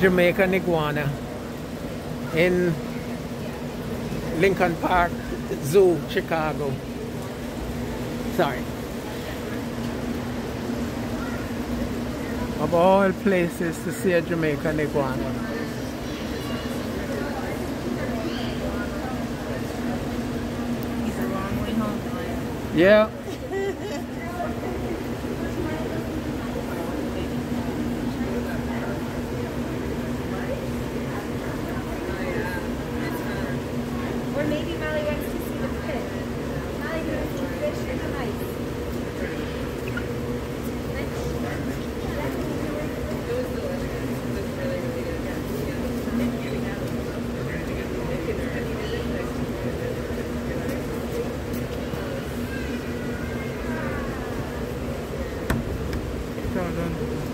Jamaican iguana uh, in Lincoln Park Zoo, Chicago. Sorry. Of all places to see a Jamaican iguana. He's a long way home. Yeah. Or maybe Molly wants to see the. Molly to see the fish the mice. Thank you.